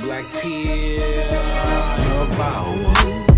black pill. You're about one.